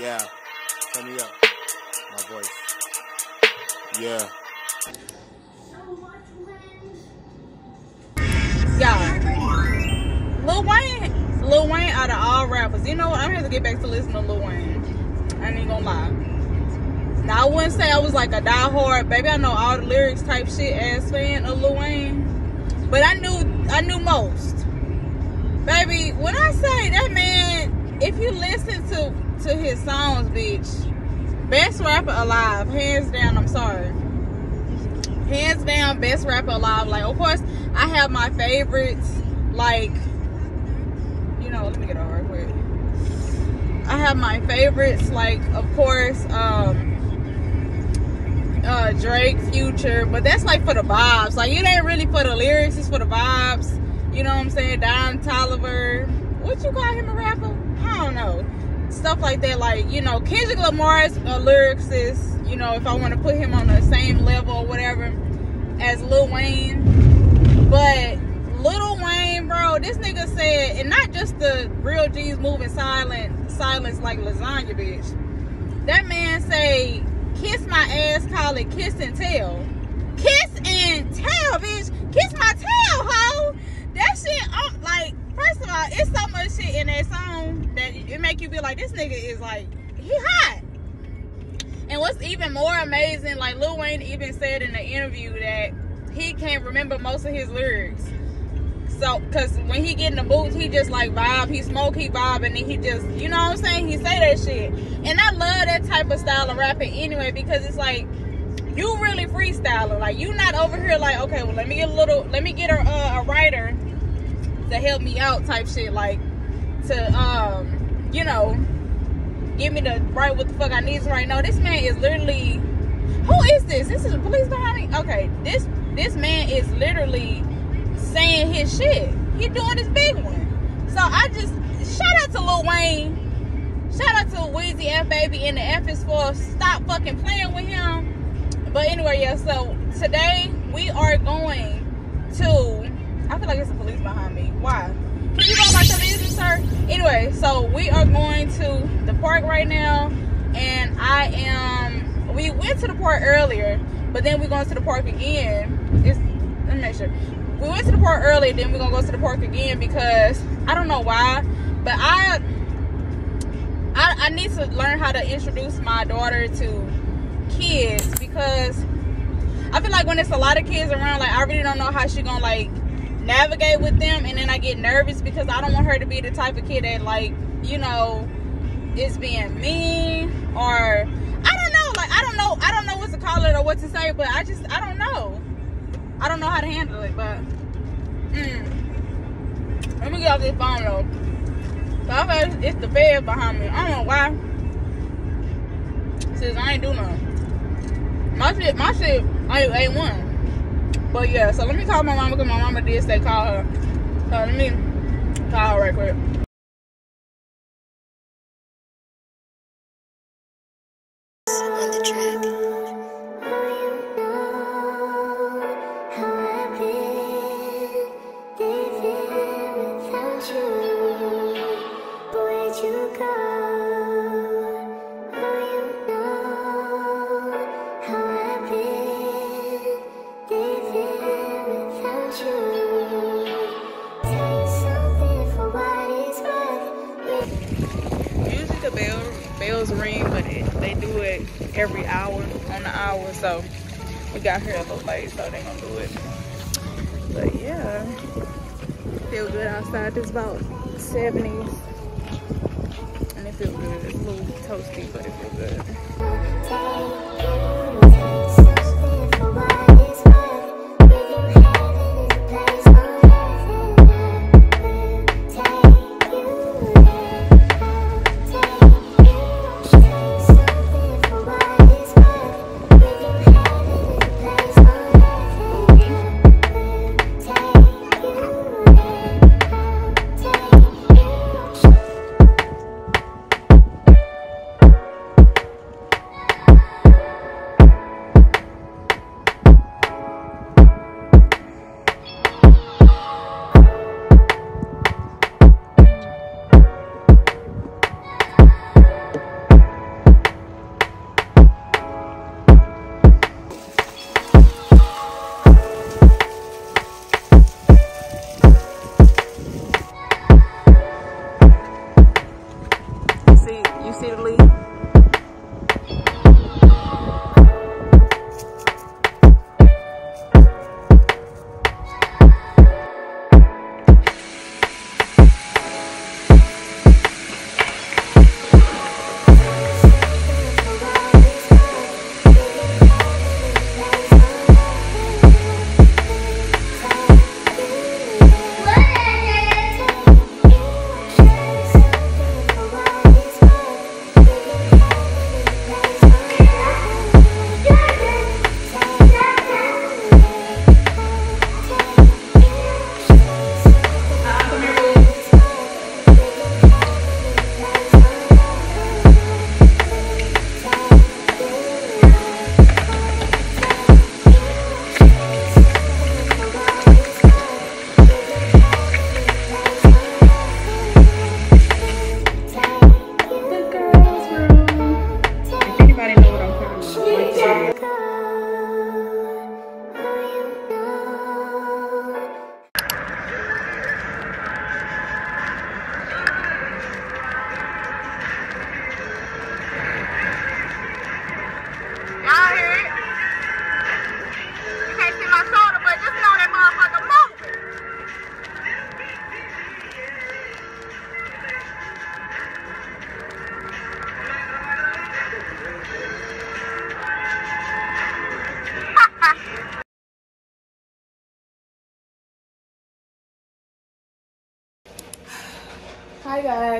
Yeah. Turn me up. My voice. Yeah. Y'all. Lil Wayne, Lil Wayne out of all rappers, you know what? I'm gonna get back to listening to Lil Wayne. I ain't gonna lie. Now I wouldn't say I was like a diehard, baby. I know all the lyrics type shit ass fan of Lil Wayne. But I knew I knew most. Baby, when I say you listen to to his songs, bitch, best rapper alive, hands down. I'm sorry, hands down, best rapper alive. Like, of course, I have my favorites. Like, you know, let me get over quick. I have my favorites. Like, of course, um, uh, Drake, Future, but that's like for the vibes. Like, it ain't really for the lyrics; it's for the vibes. You know what I'm saying? Don Toliver. What you call him a rapper? I don't know. Stuff like that. Like, you know, Kendrick Lamar's a lyricist. You know, if I want to put him on the same level or whatever as Lil Wayne. But Lil Wayne, bro, this nigga said, and not just the real G's moving silent, silence like lasagna, bitch. That man say, kiss my ass, call it kiss and tell. Kiss and tell, bitch. Kiss my tail, hoe that shit, I'm like, first of all, it's so much shit in that song that it make you feel like this nigga is like, he hot. And what's even more amazing, like Lil Wayne even said in the interview that he can't remember most of his lyrics. So, cause when he get in the booth, he just like vibe, he smoke, he vibe, and then he just, you know what I'm saying? He say that shit. And I love that type of style of rapping anyway, because it's like, you really freestyling. Like you not over here like, okay, well let me get a little, let me get a, uh, a writer to help me out type shit. Like to, um, you know, give me the right what the fuck I need right now. This man is literally, who is this? This is the police behind me. Okay, this this man is literally saying his shit. He doing his big one. So I just shout out to Lil Wayne. Shout out to Weezy F Baby and the F is for stop fucking playing with him but anyway, yeah, so today we are going to I feel like it's a police behind me. Why? You go about your business, sir? Anyway, so we are going to the park right now and I am we went to the park earlier, but then we're going to the park again. It's let me make sure. We went to the park earlier, then we're gonna go to the park again because I don't know why, but I I, I need to learn how to introduce my daughter to kids because I feel like when it's a lot of kids around, like I really don't know how she gonna like navigate with them, and then I get nervous because I don't want her to be the type of kid that like you know is being mean or I don't know, like I don't know, I don't know what to call it or what to say, but I just I don't know, I don't know how to handle it, but mm. let me get off this phone though. So it's the bed behind me. I don't know why. Since I ain't do nothing. My shit, my shit ain't, ain't one. But yeah, so let me call my mama because my mama did say call her. So let me call her right quick. But it, they do it every hour on the hour. So we got here a little late, so they gonna do it. But yeah, feel good outside. It's about 70s, and it feels good. It's a little toasty, but it feels good.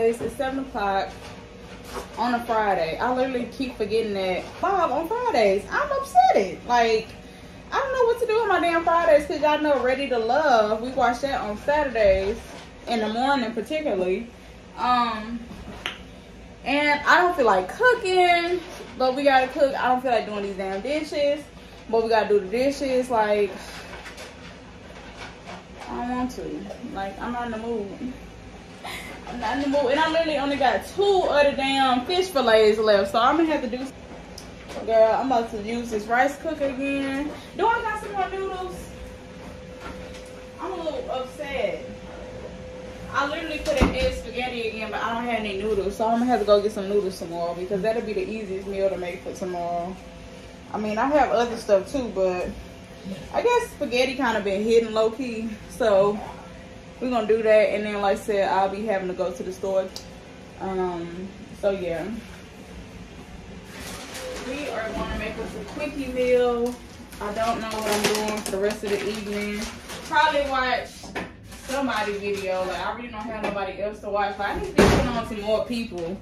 Guys, it's seven o'clock on a Friday. I literally keep forgetting that five on Fridays. I'm upset. Like I don't know what to do on my damn Fridays because y'all know Ready to Love. We watch that on Saturdays in the morning, particularly. Um, and I don't feel like cooking, but we gotta cook. I don't feel like doing these damn dishes, but we gotta do the dishes. Like I don't want to. Like I'm not in the mood. I'm not in the mood. And I literally only got two of the damn fish fillets left. So I'm gonna have to do Girl, I'm about to use this rice cooker again. Do I got some more noodles? I'm a little upset. I literally could have ate spaghetti again, but I don't have any noodles. So I'm gonna have to go get some noodles tomorrow because that'll be the easiest meal to make for tomorrow. I mean, I have other stuff too, but I guess spaghetti kind of been hidden low key. So we're gonna do that and then like I said I'll be having to go to the store. Um so yeah. We are gonna make us a quickie meal. I don't know what I'm doing for the rest of the evening. Probably watch somebody video. Like I really don't have nobody else to watch but I need to putting on some more people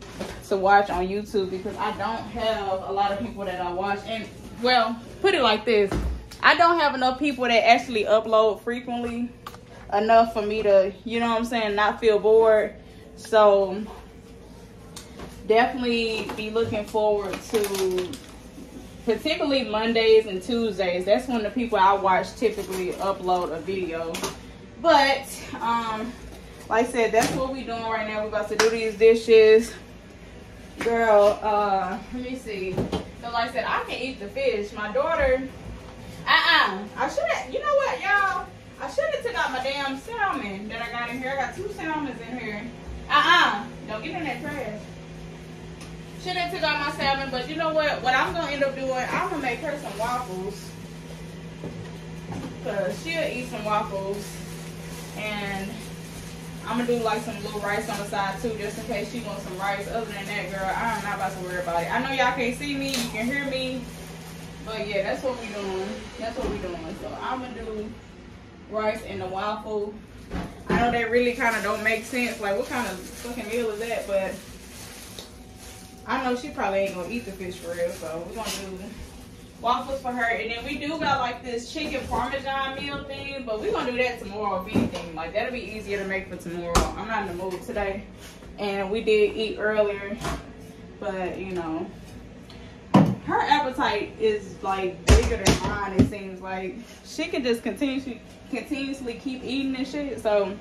to watch on YouTube because I don't have a lot of people that I watch. And well put it like this. I don't have enough people that actually upload frequently enough for me to, you know what I'm saying, not feel bored. So definitely be looking forward to particularly Mondays and Tuesdays. That's when the people I watch typically upload a video. But um like I said, that's what we doing right now. We're about to do these dishes. Girl, uh, let me see. So like I said, I can eat the fish. My daughter, uh-uh. I should have, you know what, y'all? I should have took out my damn salmon that I got in here. I got two salmons in here. Uh-uh. Don't get in that trash. Should have took out my salmon, but you know what? What I'm gonna end up doing, I'm gonna make her some waffles. Cause she'll eat some waffles. And I'm gonna do like some little rice on the side too, just in case she wants some rice. Other than that, girl, I'm not about to worry about it. I know y'all can't see me, you can hear me. But yeah, that's what we doing. That's what we doing. So I'm gonna do rice and the waffle. I know that really kind of don't make sense. Like, what kind of fucking meal is that? But I know she probably ain't gonna eat the fish for real. So we're gonna do waffles for her. And then we do got like this chicken parmesan meal thing, but we're gonna do that tomorrow if anything. Like, that'll be easier to make for tomorrow. I'm not in the mood today. And we did eat earlier, but you know, her appetite is like bigger than mine. It seems like she can just continuously continuously keep eating and shit. So,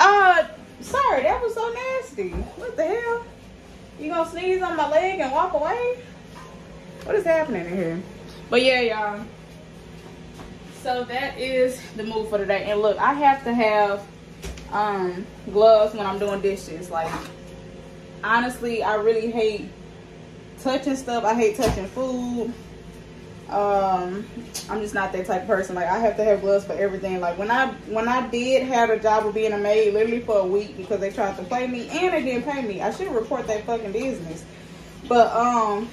uh, sorry, that was so nasty. What the hell? You gonna sneeze on my leg and walk away? What is happening in here? But yeah, y'all. So that is the move for today. And look, I have to have um gloves when I'm doing dishes. Like honestly, I really hate touching stuff. I hate touching food. Um, I'm just not that type of person. Like I have to have gloves for everything. Like when I when I did have a job of being a maid, literally for a week because they tried to play me and they didn't pay me. I should report that fucking business. But um,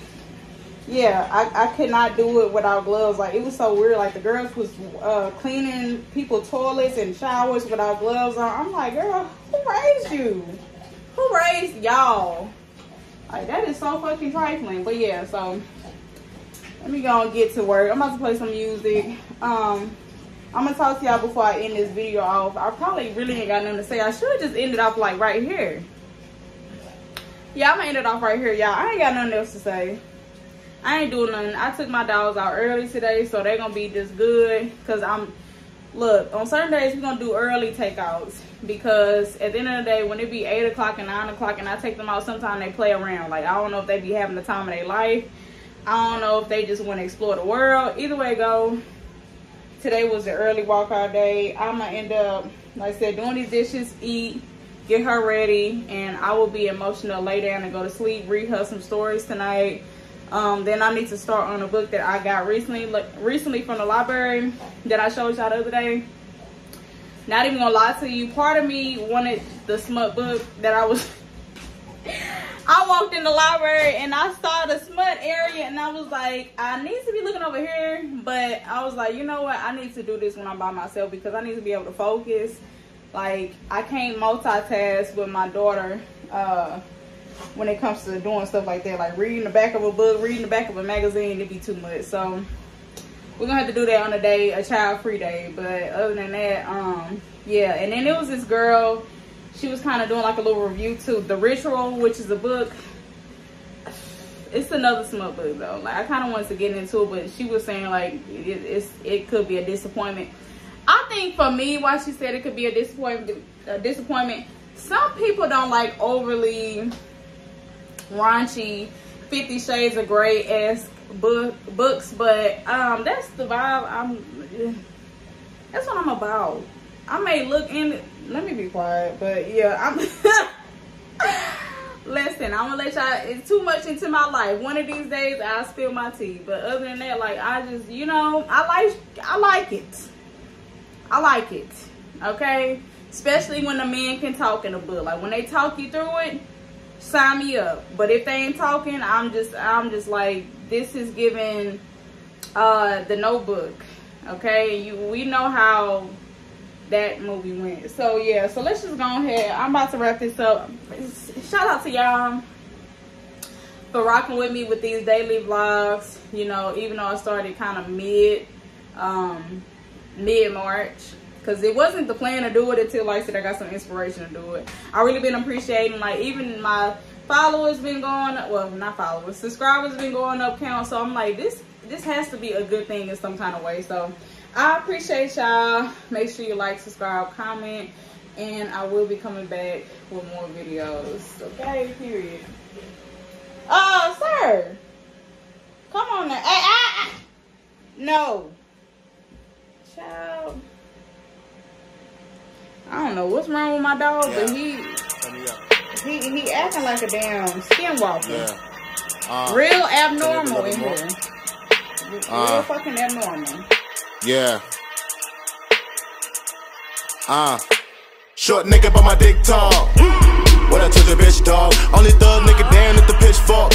yeah, I, I could not do it without gloves. Like it was so weird. Like the girls was uh, cleaning people toilets and showers without gloves on. I'm like, girl, who raised you? Who raised y'all? Like that is so fucking trifling. But yeah, so let me go and get to work. I'm about to play some music. Um, I'm gonna talk to y'all before I end this video off. I probably really ain't got nothing to say. I should have just ended off like right here. Yeah, I'm gonna end it off right here, y'all. I ain't got nothing else to say. I ain't doing nothing. I took my dogs out early today, so they're gonna be just good. Cause I'm look on certain days we're gonna do early takeouts because at the end of the day, when it be eight o'clock and nine o'clock, and I take them out, sometimes they play around. Like I don't know if they be having the time of their life. I don't know if they just want to explore the world. Either way go. Today was the early walkout day. I'm gonna end up, like I said, doing these dishes, eat, get her ready, and I will be emotional, lay down and go to sleep, read her some stories tonight. Um, then I need to start on a book that I got recently, like, recently from the library that I showed y'all the other day. Not even gonna lie to you, part of me wanted the smut book that I was I walked in the library and I saw the smut area and I was like, I need to be looking over here. But I was like, you know what? I need to do this when I'm by myself because I need to be able to focus. Like, I can't multitask with my daughter uh, when it comes to doing stuff like that. Like reading the back of a book, reading the back of a magazine, it'd be too much. So we're gonna have to do that on a day, a child-free day. But other than that, um, yeah. And then it was this girl she was kind of doing like a little review to The Ritual, which is a book. It's another smut book though. Like I kind of wanted to get into it, but she was saying like it, it's it could be a disappointment. I think for me, why she said it could be a disappointment, a disappointment. Some people don't like overly raunchy, Fifty Shades of Grey esque book books, but um, that's the vibe. I'm. That's what I'm about. I may look in let me be quiet. But yeah, I'm listen, I'm gonna let y'all it's too much into my life. One of these days I'll spill my tea. But other than that, like I just you know, I like I like it. I like it. Okay? Especially when the men can talk in a book. Like when they talk you through it, sign me up. But if they ain't talking, I'm just I'm just like this is giving uh the notebook. Okay? You we know how that movie went. So yeah, so let's just go ahead. I'm about to wrap this up. Shout out to y'all for rocking with me with these daily vlogs. You know, even though I started kind of mid, um, mid March. Cause it wasn't the plan to do it until like I said I got some inspiration to do it. I really been appreciating like even my followers been going up. well not followers, subscribers been going up count. So I'm like this this has to be a good thing in some kind of way. So I appreciate y'all. Make sure you like, subscribe, comment, and I will be coming back with more videos. Okay, period. Oh, sir. Come on now. Hey, ah, ah. No. Child. I don't know what's wrong with my dog, yeah. but he he he acting like a damn skinwalker. Yeah. Uh, Real abnormal in here. Uh, Real uh, fucking abnormal. Yeah. Ah. Uh. Short nigga, but my dick tall. What I told your bitch, dog. Only thug nigga, damn, at the pitchfork.